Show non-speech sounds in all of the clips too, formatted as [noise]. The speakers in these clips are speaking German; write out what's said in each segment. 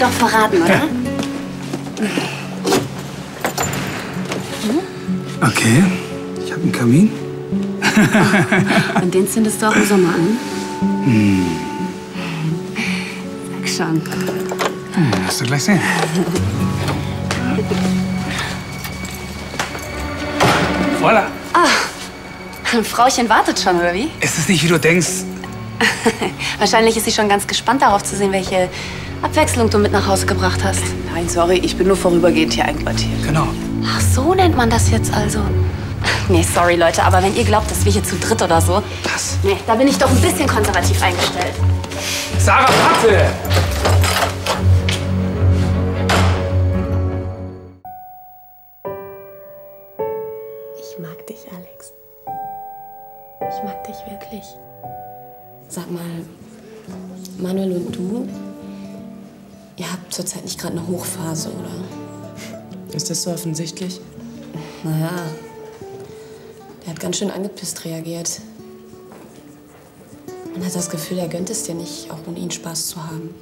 mir doch verraten, oder? Okay, ich habe einen Kamin. [laughs] Und den zündest du auch im Sommer an? Hm. Sag schon. Hm, wirst du gleich sehen. Voila. Ah, ein Frauchen wartet schon, oder wie? Ist es nicht, wie du denkst? [laughs] Wahrscheinlich ist sie schon ganz gespannt darauf zu sehen, welche Abwechslung du mit nach Hause gebracht hast. Nein, sorry, ich bin nur vorübergehend hier einquartiert. Genau. Ach, so nennt man das jetzt also. [laughs] Nee, sorry, Leute, aber wenn ihr glaubt, dass wir hier zu dritt oder so... Was? Nee, da bin ich doch ein bisschen konservativ eingestellt. Sarah, warte! Ich mag dich, Alex. Ich mag dich wirklich. Sag mal, Manuel und du, ihr habt zurzeit nicht gerade eine Hochphase, oder? Ist das so offensichtlich? Naja, der hat ganz schön angepisst reagiert. Man hat das Gefühl, er gönnt es dir nicht, auch ohne ihn Spaß zu haben.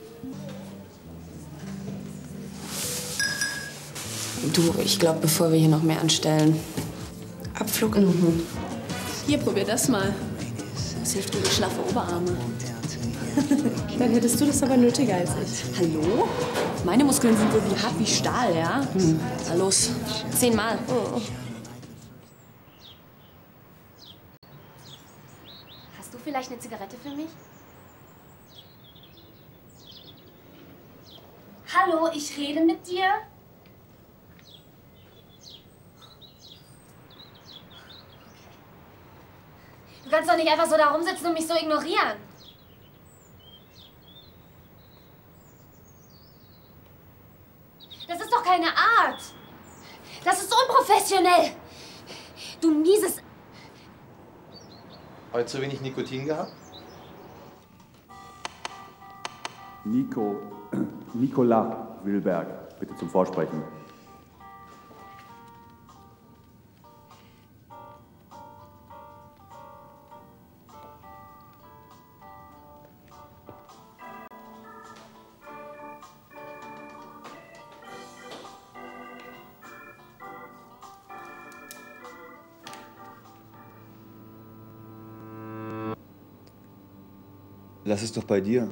Du, ich glaube, bevor wir hier noch mehr anstellen. Abflug. Mhm. Hier, probier das mal. Das hilft gegen schlaffe Oberarme. [laughs] Dann hättest du das aber nötiger als ich. Hallo? Meine Muskeln sind wohl wie hart wie Stahl, ja? Hm. Na los, zehnmal. Oh. Hast du vielleicht eine Zigarette für mich? Hallo, ich rede mit dir. Du kannst doch nicht einfach so da rumsitzen und mich so ignorieren. Das ist doch keine Art. Das ist unprofessionell. Du mieses... Heute zu wenig Nikotin gehabt? Nico, Nicola Wilberg, bitte zum Vorsprechen. Lass es doch bei dir.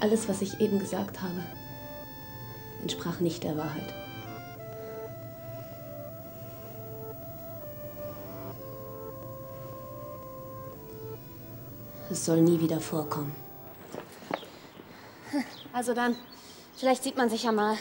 Alles, was ich eben gesagt habe, entsprach nicht der Wahrheit. Es soll nie wieder vorkommen. Also dann, vielleicht sieht man sich ja mal.